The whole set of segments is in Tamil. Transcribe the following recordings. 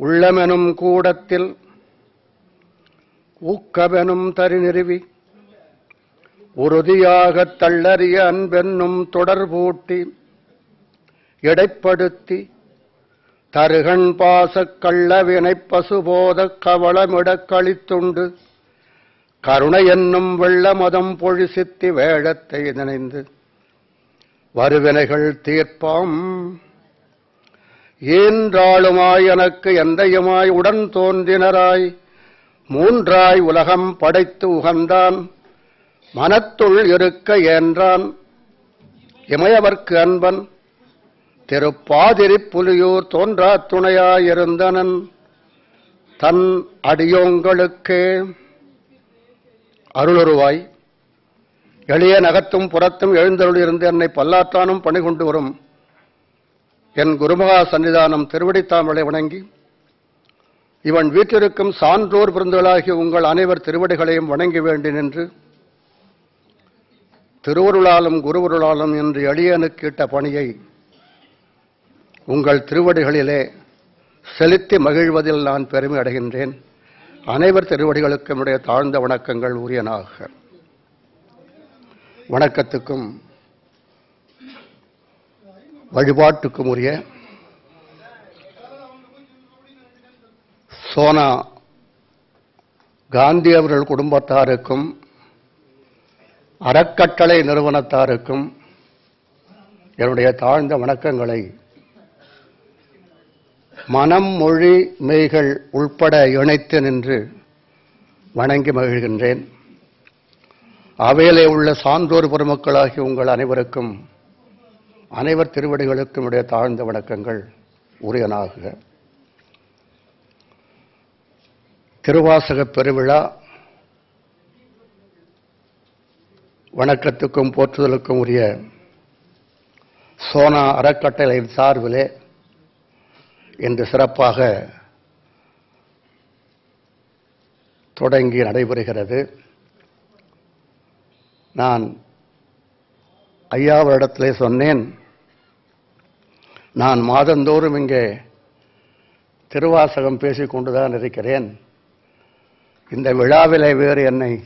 உள்ளமெனும் கூடத்தில் ஊக்கமெனும் தரிநிறுவி உறுதியாகத் தள்ளறிய அன்பென்னும் தொடர்பூட்டி எடைப்படுத்தி தருகண் பாசக் கள்ளவினைப் பசுபோதக் கவளமிடக் கழித்துண்டு கருணை என்னும் வெள்ளமதம் பொழிசித்தி வேழத்தை நினைந்து வருவினைகள் தீர்ப்பாம். ஈன்றாளுமாய் எனக்கு எந்தையுமாய் உடன் தோன்றினராய்? மூன்றாய் உலகம் படைத்து உகந்தான். மனத்துள் இருக்க ஏன்றான்? இமயவர்க்கு அன்பன். திருப்பாதிரி புலியூர் தோன்றா துணையாயிருந்தனன். தன் அடியோங்களுக்கே. அருளுருவாய். எளிய நகத்தும் புறத்தும் எழுந்தருளிருந்து என்னை பல்லாற்றானும் பணி கொண்டு வரும். என் குருமகா சன்னிதானம் திருவடித்தாமலை வணங்கி இவன் வீட்டிற்கும் சான்றோர் பிறந்தவர்களாகிய உங்கள் அனைவர் திருவடிகளையும் வணங்கி வேண்டி நின்று திருவருளாலும் குருவருளாலும் என்று எளியனுக்கிட்ட பணியை உங்கள் திருவடிகளிலே செலுத்தி மகிழ்வதில் நான் பெருமை அடைகின்றேன். அனைவர் திருவடிகளுக்கும் தாழ்ந்த வணக்கங்கள் உரியனாக. வணக்கத்துக்கும் வழிபாட்டுக்கும் உரிய சோனா காந்தி அவர்கள் குடும்பத்தாருக்கும் அறக்கட்டளை நிறுவனத்தாருக்கும் என்னுடைய தாழ்ந்த வணக்கங்களை மனம் மொழி மெய்கள் உள்பட இணைத்து நின்று வணங்கி மகிழ்கின்றேன். அவையிலே உள்ள சான்றோர் பெருமக்களாகி உங்கள் அனைவருக்கும் அனைவர் திருவடிகளுக்கும் உடைய தாழ்ந்த வணக்கங்கள். உரியனாகுக திருவாசக பெருவிழா வணக்கத்துக்கும் போற்றுதலுக்கும் உரிய சோனா அறக்கட்டளையின் சார்பிலே இன்று சிறப்பாக தொடங்கி நடைபெறுகிறது. நான் ஐயாவரிடத்திலே சொன்னேன் நான் மாதந்தோறும் இங்கே திருவாசகம் பேசிக் கொண்டுதான் இருக்கிறேன். இந்த விழாவிலே வேறு என்னை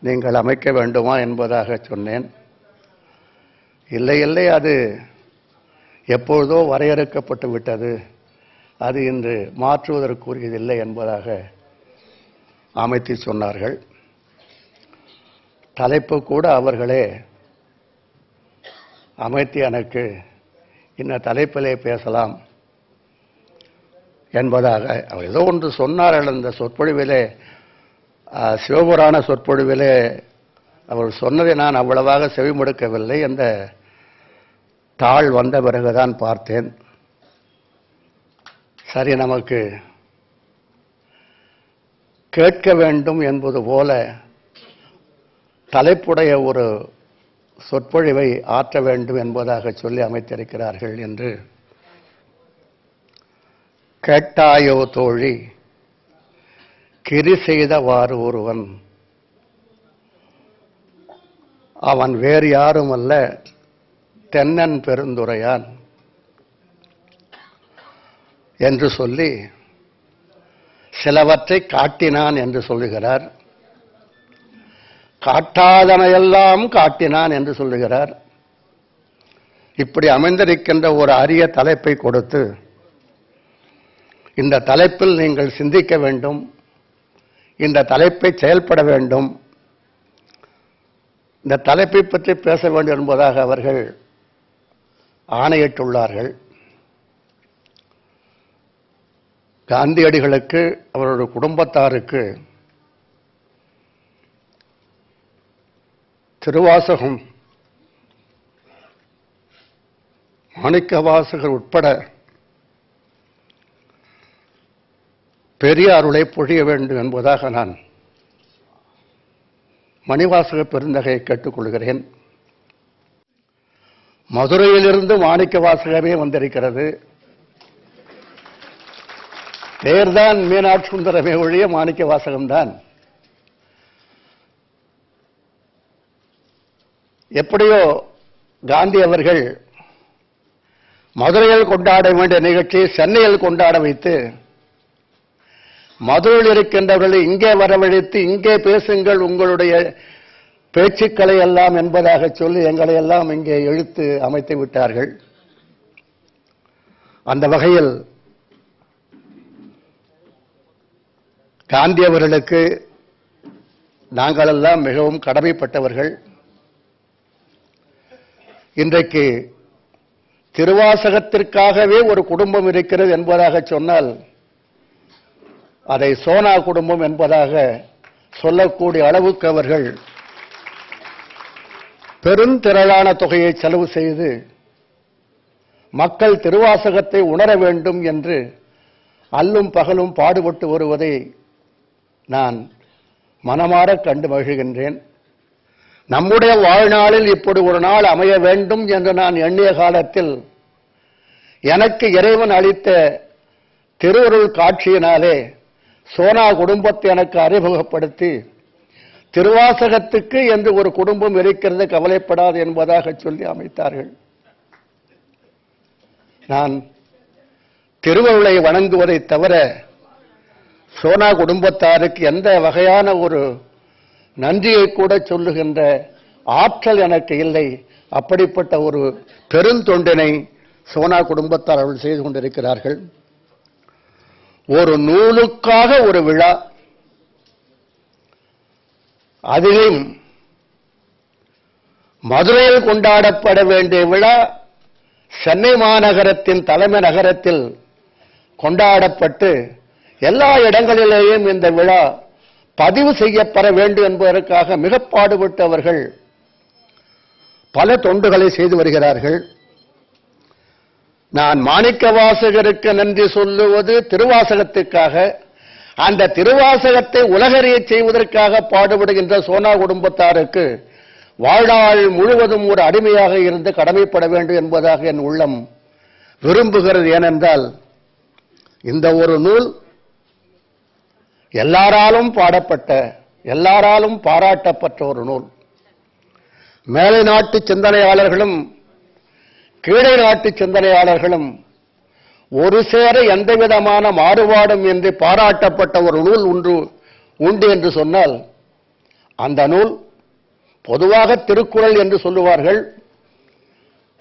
நீங்கள் அமைக்க வேண்டுமா என்பதாக சொன்னேன். இல்லை இல்லை அது எப்பொழுதோ வரையறுக்கப்பட்டு விட்டது. அது இன்று மாற்றுவதற்குரியதில்லை என்பதாக அமைத்து சொன்னார்கள். தலைப்பு கூட அவர்களே. அமைத்து எனக்கு இந்த தலைப்பிலே பேசலாம் என்பதாக அவர் ஏதோ ஒன்று சொன்னார்கள் இந்த சொற்பொழிவிலே சிவபுராண சொற்பொழிவிலே அவர் சொன்னதை நான் அவ்வளவாக செவிமடுக்கவில்லை அந்த தாள் வந்த பிறகுதான் பார்த்தேன். சரி நமக்கு கேட்க வேண்டும் என்பது போல தலைப்புடைய ஒரு சொற்பொழிவை ஆற்ற வேண்டும் என்பதாக சொல்லி அமைத்திருக்கிறார்கள் என்று கேட்டாயோ தோழி கிரி செய்தவாறு ஒருவன். அவன் வேறு யாரும் அல்ல தென்னன் பெருந்துரையான் என்று சொல்லி சிலவற்றை காட்டினான் என்று சொல்லுகிறார். காட்டாதனையெல்லாம் காட்டினான் என்று சொல்லுகிறார். இப்படி அமைந்திருக்கின்ற ஒரு அரிய தலைப்பை கொடுத்து இந்த தலைப்பில் நீங்கள் சிந்திக்க வேண்டும் இந்த தலைப்பை செயல்பட வேண்டும் இந்த தலைப்பை பற்றி பேச வேண்டும் என்பதாக அவர்கள் ஆணையிட்டுள்ளார்கள். காந்தியடிகளுக்கு அவருடைய குடும்பத்தாருக்கு திருவாசகம். மாணிக்க வாசகர் உட்பட பெரிய அருளை பொழிய வேண்டும் என்பதாக நான் மணிவாசக பெருந்தகையை கேட்டுக்கொள்கிறேன். மதுரையிலிருந்து மாணிக்க வாசகமே வந்திருக்கிறது. பெயர்தான் மீனாட்சி சுந்தரமே ஒழிய மாணிக்க வாசகம்தான் எப்படியோ காந்தி அவர்கள் மதுரையில் கொண்டாட வேண்டிய நிகழ்ச்சியை சென்னையில் கொண்டாட வைத்து மதுரையில் இருக்கின்றவர்களை இங்கே வரவழைத்து இங்கே பேசுங்கள் உங்களுடைய பேச்சுக்களை எல்லாம் என்பதாக சொல்லி எங்களை எல்லாம் இங்கே எழுத்து அமைத்து விட்டார்கள். அந்த வகையில் காந்தி அவர்களுக்கு நாங்களெல்லாம் மிகவும் கடமைப்பட்டவர்கள். இன்றைக்கு திருவாசகத்திற்காகவே ஒரு குடும்பம் இருக்கிறது என்பதாக சொன்னால் அதை சோனா குடும்பம் என்பதாக சொல்லக்கூடிய அளவுக்கு அவர்கள் பெருந்திரளான தொகையை செலவு செய்து மக்கள் திருவாசகத்தை உணர வேண்டும் என்று அல்லும் பகலும் பாடுபட்டு வருவதை நான் மனமாற கண்டு மகிழ்கின்றேன். நம்முடைய வாழ்நாளில் இப்படி ஒரு நாள் அமைய வேண்டும் என்று நான் எண்ணிய காலத்தில் எனக்கு இறைவன் அளித்த திருவருள் காட்சியினாலே சோனா குடும்பத்தை எனக்கு அறிமுகப்படுத்தி திருவாசகத்துக்கு என்று ஒரு குடும்பம் இருக்கிறது கவலைப்படாது என்பதாக சொல்லி அமைத்தார்கள். நான் திருவருளை வணங்குவதை தவிர சோனா குடும்பத்தாருக்கு எந்த வகையான ஒரு நன்றியை கூட சொல்லுகின்ற ஆற்றல் எனக்கு இல்லை. அப்படிப்பட்ட ஒரு பெருந்தொண்டினை சோனா குடும்பத்தார் அவர்கள் செய்து கொண்டிருக்கிறார்கள். ஒரு நூலுக்காக ஒரு விழா. அதிலும் மதுரையில் கொண்டாடப்பட வேண்டிய விழா சென்னை மாநகரத்தின் தலைமை நகரத்தில் கொண்டாடப்பட்டு எல்லா இடங்களிலேயும் இந்த விழா பதிவு செய்யப்பட வேண்டும் என்பதற்காக மிக பாடுபட்டவர்கள் பல தொண்டுகளை செய்து வருகிறார்கள். நான் மாணிக்க வாசகருக்கு நன்றி சொல்லுவது திருவாசகத்துக்காக அந்த திருவாசகத்தை உலகறிய செய்வதற்காக பாடுபடுகின்ற சோனா குடும்பத்தாருக்கு வாழ்நாள் முழுவதும் ஒரு அடிமையாக இருந்து கடமைப்பட வேண்டும் என்பதாக என் உள்ளம் விரும்புகிறது. ஏனென்றால் இந்த ஒரு நூல் எல்லாராலும் பாடப்பட்ட எல்லாராலும் பாராட்டப்பட்ட ஒரு நூல். மேலை நாட்டு சிந்தனையாளர்களும் கீழே நாட்டு சிந்தனையாளர்களும் ஒரு சேர எந்த விதமான மாறுபாடும் என்று பாராட்டப்பட்ட ஒரு நூல் ஒன்று உண்டு என்று சொன்னால் அந்த நூல் பொதுவாக திருக்குறள் என்று சொல்லுவார்கள்.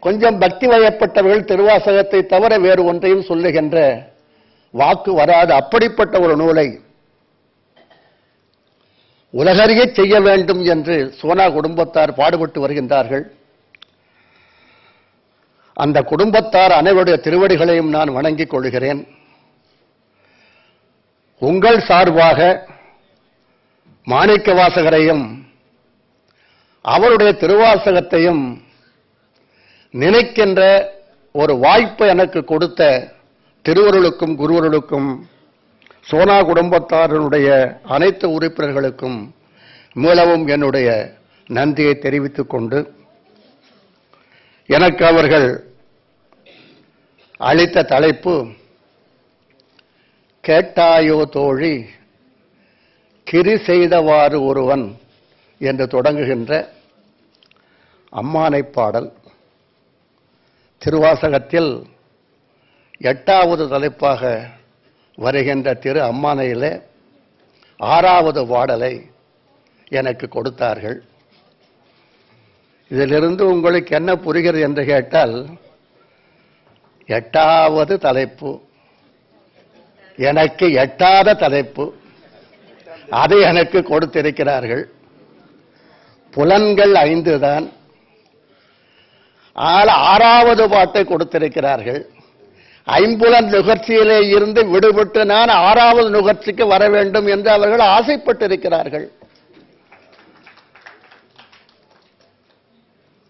கொஞ்சம் பக்தி வயப்பட்டவர்கள் திருவாசகத்தை தவிர வேறு ஒன்றையும் சொல்லுகின்ற வாக்கு வராது. அப்படிப்பட்ட ஒரு நூலை உலகறிய செய்ய வேண்டும் என்று சோனா குடும்பத்தார் பாடுபட்டு வருகின்றார்கள். அந்த குடும்பத்தார் அனைவருடைய திருவடிகளையும் நான் வணங்கிக் கொள்கிறேன். உங்கள் சார்பாக மாணிக்க வாசகரையும் அவருடைய திருவாசகத்தையும் நினைக்கின்ற ஒரு வாய்ப்பை எனக்கு கொடுத்த திருவருளுக்கும் குருவருளுக்கும் சோனா குடும்பத்தாரனுடைய அனைத்து உறுப்பினர்களுக்கும் மீளவும் என்னுடைய நன்றியை தெரிவித்துக் கொண்டு எனக்கு அவர்கள் அளித்த தலைப்பு கேட்டாயோ தோழி கிரி செய்தவாறு ஒருவன் என்று தொடங்குகின்ற அம்மானை பாடல். திருவாசகத்தில் எட்டாவது தலைப்பாக வருகின்ற திரு அம்மானையில் ஆறாவது பாடலை எனக்கு கொடுத்தார்கள். இதிலிருந்து உங்களுக்கு என்ன புரிகிறது என்று கேட்டால் எட்டாவது தலைப்பு. எனக்கு எட்டாத தலைப்பு. அதை எனக்கு கொடுத்திருக்கிறார்கள். புலன்கள் ஐந்து தான் ஆனால் ஆறாவது பாட்டை கொடுத்திருக்கிறார்கள். ஐம்புலன் நுகர்ச்சியிலே இருந்து விடுபட்டு நான் ஆறாவது நுகர்ச்சிக்கு வர வேண்டும் என்று அவர்கள் ஆசைப்பட்டிருக்கிறார்கள்.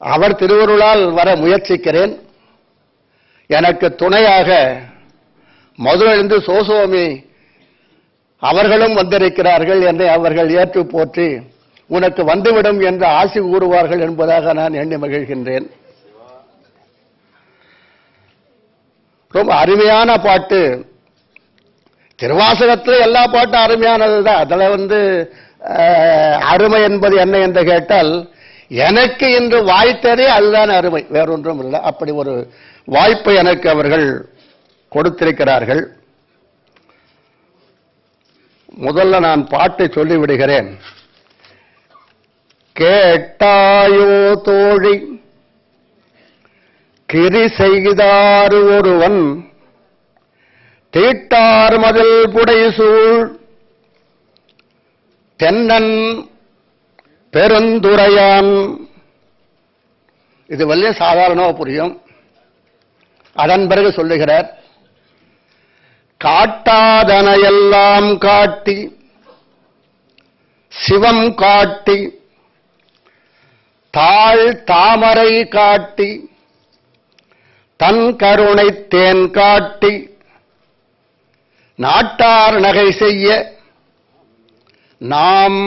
அவர் திருவருளால் வர முயற்சிக்கிறேன். எனக்கு துணையாக மதுரையிலிருந்து சோசோமி அவர்களும் வந்திருக்கிறார்கள் என்று அவர்கள் ஏற்று போற்றி உனக்கு வந்துவிடும் என்று ஆசி கூறுவார்கள் என்பதாக நான் எண்ணி மகிழ்கின்றேன். ரொம்ப அருமையான பாட்டு. திருவாசகத்தில் எல்லா பாட்டும் அருமையானது தான் அதில் வந்து அருமை என்பது என்ன என்று கேட்டால் எனக்கு இன்று வாய்த்ததே அதுதான் அருமை. வேறொன்றும் இல்லை. அப்படி ஒரு வாய்ப்பை எனக்கு அவர்கள் கொடுத்திருக்கிறார்கள். முதல்ல நான் பாட்டை சொல்லிவிடுகிறேன். கேட்டாயோ தோழி கிரி செய்தாறு ஒருவன் தீட்டார் மதில் புடைசூழ் தென்னன் பெருந்துரையான். இது வல்லிய சாதாரண புரியும். அதன் பிறகு சொல்லுகிறார் காட்டாதனையெல்லாம் காட்டி சிவம் காட்டி தாழ் தாமரை காட்டி தன் கருணை தேன் காட்டி நாட்டார் நகை செய்ய நாம்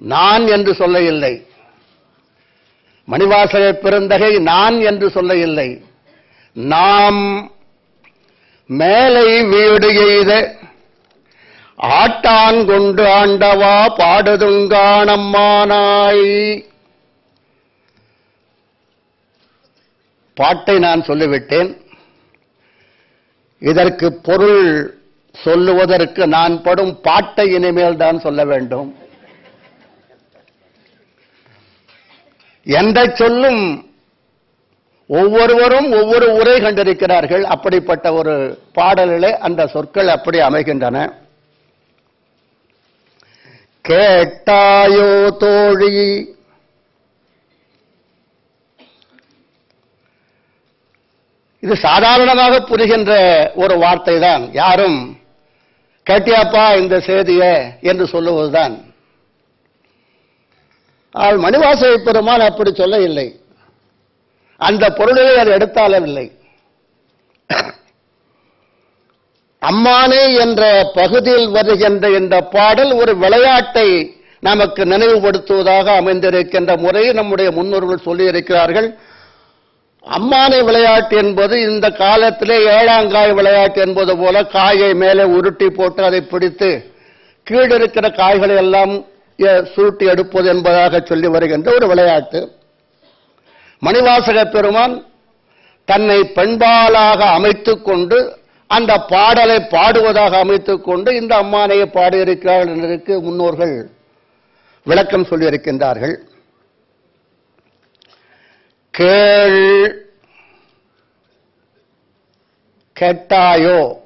நான் என்று சொல்ல இல்லை மணிவாசக பிறந்தகை நான் என்று சொல்ல இல்லை நாம் மேலை வீடு எய்த ஆட்டான் கொண்டு ஆண்டவா பாடுதுங்கானம்மானாய் பாட்டை நான் சொல்லிவிட்டேன். இதற்கு பொருள் சொல்லுவதற்கு நான் படும் பாட்டை இனிமேல் தான் சொல்ல வேண்டும். எந்த சொல்லும் ஒவ்வொருவரும் ஒவ்வொரு உரை கண்டிருக்கிறார்கள். அப்படிப்பட்ட ஒரு பாடலிலே அந்த சொற்கள் அப்படி அமைகின்றன. கேட்டாயோ தோழி இது சாதாரணமாக புரிகின்ற ஒரு வார்த்தை தான் யாரும் கேட்டியாப்பா இந்த செய்திய என்று சொல்லுவதுதான். ஆனால் மணிவாசை பெருமான் அப்படி சொல்ல இல்லை அந்த பொருளை அது எடுத்தாலவில்லை. அம்மானே என்ற பகுதியில் வருகின்ற இந்த பாடல் ஒரு விளையாட்டை நமக்கு நினைவுபடுத்துவதாக அமைந்திருக்கின்ற முறையை நம்முடைய முன்னோர்கள் சொல்லியிருக்கிறார்கள். அம்மானை விளையாட்டு என்பது இந்த காலத்திலே ஏழாங்காய் விளையாட்டு என்பது போல காயை மேலே உருட்டி போட்டு அதை பிடித்து கீழிருக்கிற காய்களை எல்லாம் சுருட்டி எடுப்பது என்பதாக சொல்லி வருகின்ற ஒரு விளையாட்டு. மணிவாசக பெருமான் தன்னை பெண்பாலாக அமைத்துக் கொண்டு அந்த பாடலை பாடுவதாக அமைத்துக் கொண்டு இந்த அம்மானையை பாடியிருக்கிறார்கள் என்று முன்னோர்கள் விளக்கம் சொல்லியிருக்கின்றார்கள். கேள் கேட்டாயோ?